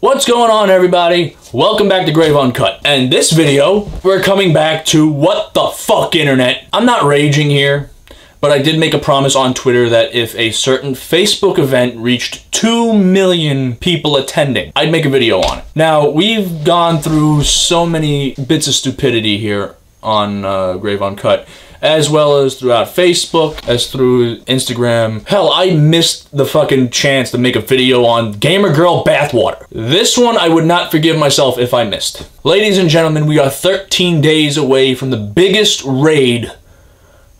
What's going on everybody? Welcome back to Grave Uncut. And this video, we're coming back to what the fuck internet. I'm not raging here, but I did make a promise on Twitter that if a certain Facebook event reached 2 million people attending, I'd make a video on it. Now, we've gone through so many bits of stupidity here on uh, Grave Uncut as well as throughout Facebook, as through Instagram. Hell, I missed the fucking chance to make a video on Gamer Girl Bathwater. This one I would not forgive myself if I missed. Ladies and gentlemen, we are 13 days away from the biggest raid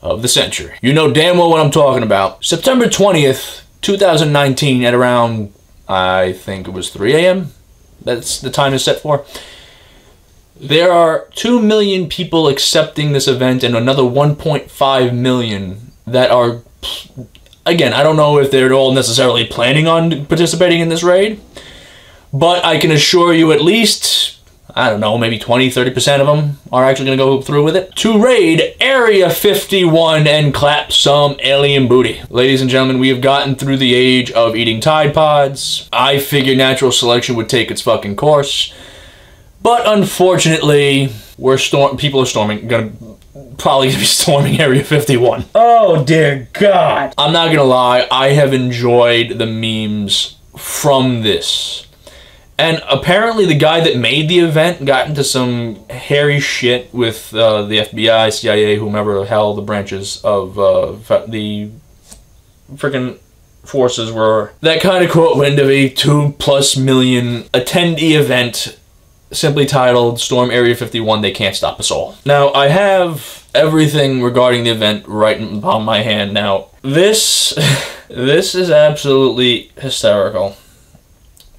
of the century. You know damn well what I'm talking about. September 20th, 2019 at around, I think it was 3 a.m. That's the time is set for. There are 2 million people accepting this event and another 1.5 million that are, again, I don't know if they're all necessarily planning on participating in this raid, but I can assure you at least, I don't know, maybe 20, 30% of them are actually going to go through with it, to raid Area 51 and clap some alien booty. Ladies and gentlemen, we have gotten through the age of eating Tide Pods. I figured natural selection would take its fucking course. But unfortunately, we're storm. People are storming. Gonna probably gonna be storming Area 51. Oh dear God! I'm not gonna lie. I have enjoyed the memes from this. And apparently, the guy that made the event got into some hairy shit with uh, the FBI, CIA, whomever the hell the branches of uh, the freaking forces were. That kind of caught wind of a two plus million attendee event simply titled Storm Area 51 They Can't Stop Us All. Now, I have everything regarding the event right in palm my hand. Now, this, this is absolutely hysterical.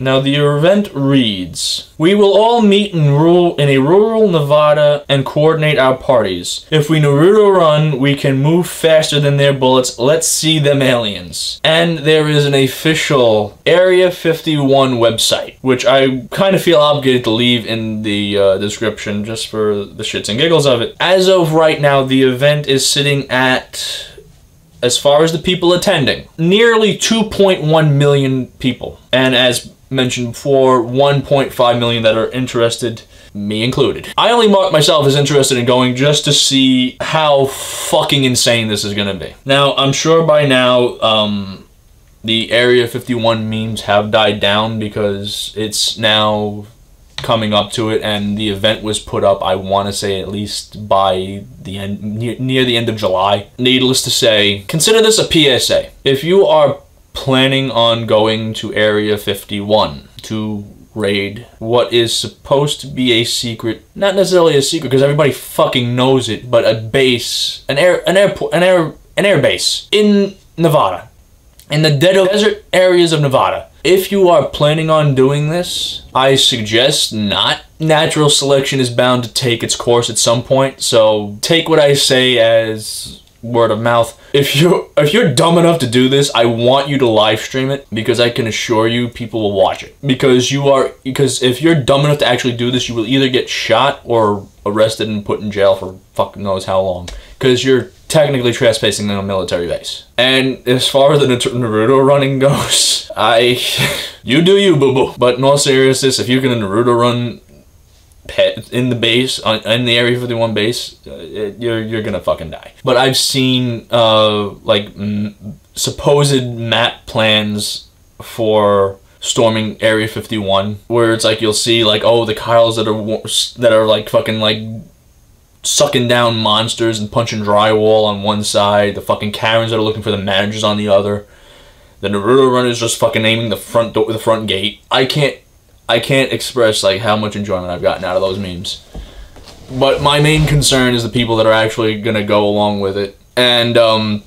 Now the event reads, We will all meet in, rural, in a rural Nevada and coordinate our parties. If we Naruto run, we can move faster than their bullets. Let's see them aliens. And there is an official Area 51 website, which I kind of feel obligated to leave in the uh, description just for the shits and giggles of it. As of right now, the event is sitting at as far as the people attending, nearly 2.1 million people. And as mentioned before, 1.5 million that are interested, me included. I only mark myself as interested in going just to see how fucking insane this is gonna be. Now, I'm sure by now, um, the Area 51 memes have died down because it's now coming up to it and the event was put up i want to say at least by the end near, near the end of july needless to say consider this a psa if you are planning on going to Area 51 to raid what is supposed to be a secret, not necessarily a secret because everybody fucking knows it, but a base, an air, an airport, an air, an air base in Nevada, in the dead desert areas of Nevada. If you are planning on doing this, I suggest not. Natural selection is bound to take its course at some point, so take what I say as word of mouth. If you if you're dumb enough to do this, I want you to live stream it because I can assure you people will watch it. Because you are because if you're dumb enough to actually do this, you will either get shot or arrested and put in jail for fucking knows how long. Because you're technically trespassing on a military base. And as far as the Naruto running goes, I you do you boo boo. But in all seriousness, if you can Naruto run in the base in the Area 51 base, uh, it, you're you're gonna fucking die. But I've seen uh like supposed map plans for storming Area 51 where it's like you'll see like oh the Kyles that are that are like fucking like sucking down monsters and punching drywall on one side, the fucking Karens that are looking for the managers on the other. The Naruto runners just fucking aiming the front door, the front gate. I can't I can't express like how much enjoyment I've gotten out of those memes. But my main concern is the people that are actually gonna go along with it. And um,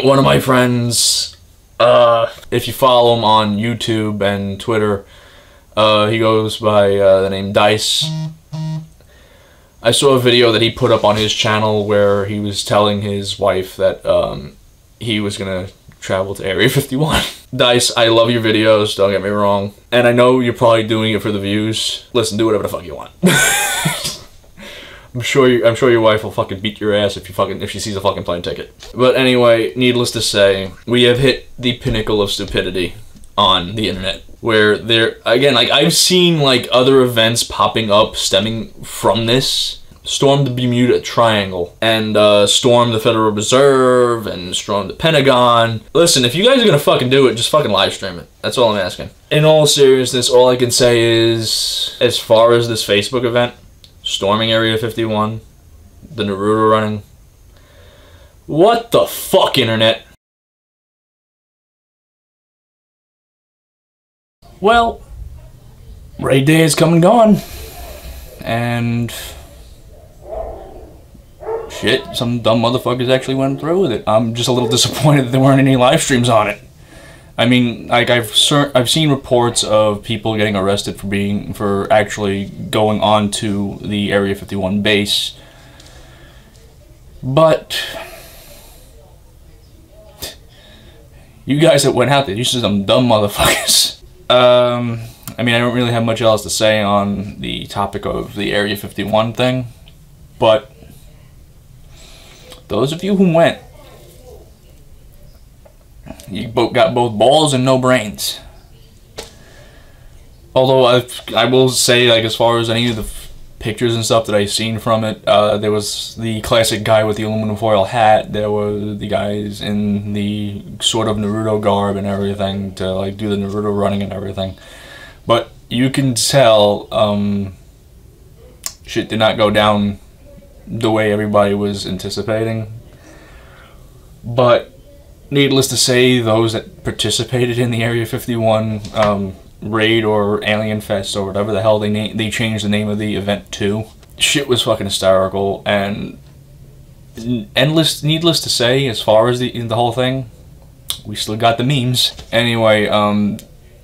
one of my friends, uh, if you follow him on YouTube and Twitter, uh, he goes by uh, the name Dice. I saw a video that he put up on his channel where he was telling his wife that um, he was gonna travel to Area 51. Dice, I love your videos, don't get me wrong. And I know you're probably doing it for the views. Listen, do whatever the fuck you want. I'm sure you, I'm sure your wife will fucking beat your ass if you fucking if she sees a fucking plane ticket. But anyway, needless to say, we have hit the pinnacle of stupidity on the internet where there again like I've seen like other events popping up stemming from this storm the Bermuda Triangle and uh, storm the Federal Reserve and storm the Pentagon. Listen, if you guys are gonna fucking do it, just fucking live stream it. That's all I'm asking. In all seriousness, all I can say is, as far as this Facebook event, storming Area 51, the Naruto running, what the fuck, internet? Well, raid day is come and gone, and shit, some dumb motherfuckers actually went through with it. I'm just a little disappointed that there weren't any live streams on it. I mean, like I've I've seen reports of people getting arrested for being for actually going on to the Area 51 base, but you guys that went out there, you some dumb motherfuckers. Um, I mean, I don't really have much else to say on the topic of the Area 51 thing, but those of you who went, you both got both balls and no brains. Although I, I will say, like as far as any of the pictures and stuff that I've seen from it, uh, there was the classic guy with the aluminum foil hat. There were the guys in the sort of Naruto garb and everything to like do the Naruto running and everything. But you can tell um, shit did not go down the way everybody was anticipating. But needless to say, those that participated in the Area 51 um, raid or Alien Fest or whatever the hell they na- they changed the name of the event to, shit was fucking hysterical and endless. Needless to say, as far as the the whole thing, we still got the memes. Anyway, um,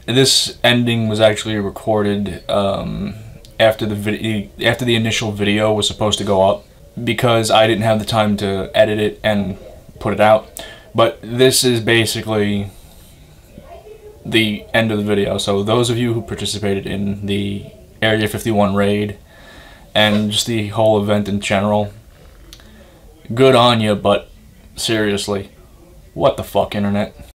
this ending was actually recorded um, after the video after the initial video was supposed to go up because I didn't have the time to edit it and put it out. But this is basically the end of the video. So those of you who participated in the Area 51 raid and just the whole event in general, good on you, but seriously, what the fuck, internet?